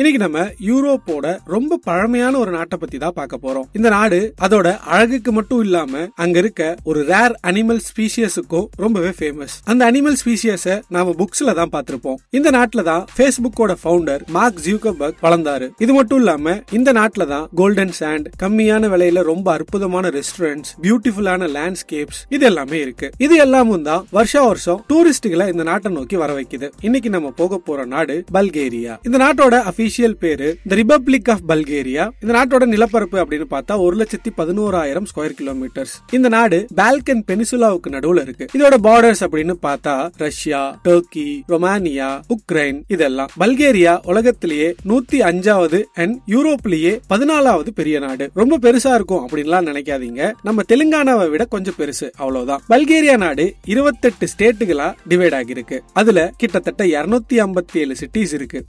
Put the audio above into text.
இன்னைக்கு நம்ம யூரோப்போட ரொம்ப பழமையான ஒரு நாட்டை பத்தி தான் பார்க்க போறோம். இந்த நாடு அதோட அழகுக்கு மட்டும் இல்லாம அங்க இருக்க ஒரு ரேர் அனிமல் ஸ்பீசியஸுக்கும் ரொம்பவே ஃபேமஸ் அந்த அனிமல் ஸ்பீசியஸ நாம புக்ஸ்ல தான் பார்த்திருப்போம். இந்த நாட்டுல தான் ஃபேஸ்புக்கோட ஃபவுண்டர் மார்க் ஜியூகபர்க் வளர்ந்தாரு. இது மட்டும் இல்லாம இந்த நாட்டுல தான் கோல்டன் சாண்ட் கம்மியான விலையில ரொம்ப அற்புதமான ரெஸ்டாரண்ட்ஸ் பியூட்டிஃபுல்லான லேண்ட்ஸ்கேப்ஸ் இது எல்லாமே இருக்கு. இது எல்லாமும் தான் வருஷா வருஷம் டூரிஸ்டுகளை இந்த நாட்டை நோக்கி வர வைக்குது இன்னைக்கு நம்ம போக போற நாடு பல்கேரியா இந்த நாட்டோட அபிஷியல் பேரு த ரிபப்ளிக் ஆஃப் பல்கேரியா இந்த நாட்டோட நிலப்பரப்பு அப்படின்னு பார்த்தா ஒரு லட்சத்தி பதினோராயிரம் ஸ்கொயர் கிலோமீட்டர்ஸ் இந்த நாடு பால்கன் பெனிசுலாவுக்கு நடுவுல இருக்கு. இதோட பார்டர்ஸ் அப்படின்னு பார்த்தா ரஷ்யா டர்க்கி ரொமானியா உக்ரைன் இதெல்லாம். பல்கேரியா உலகத்திலேயே நூத்தி அஞ்சாவது அண்ட் யூரோப்லயே பதினாலாவது பெரிய நாடு. ரொம்ப பெருசா இருக்கும் அப்படின்லாம் நினைக்காதீங்க. நம்ம தெலுங்கானாவை விட கொஞ்சம் பெருசு அவ்வளவுதான். பல்கேரியா நாடு இருபத்தெட்டு ஸ்டேட்டுகளா டிவைட் ஆகியிருக்கு. அதுல கிட்டத்தட்ட இருநூத்தி ஐம்பத்தி ஏழு சிட்டிஸ் இருக்கு.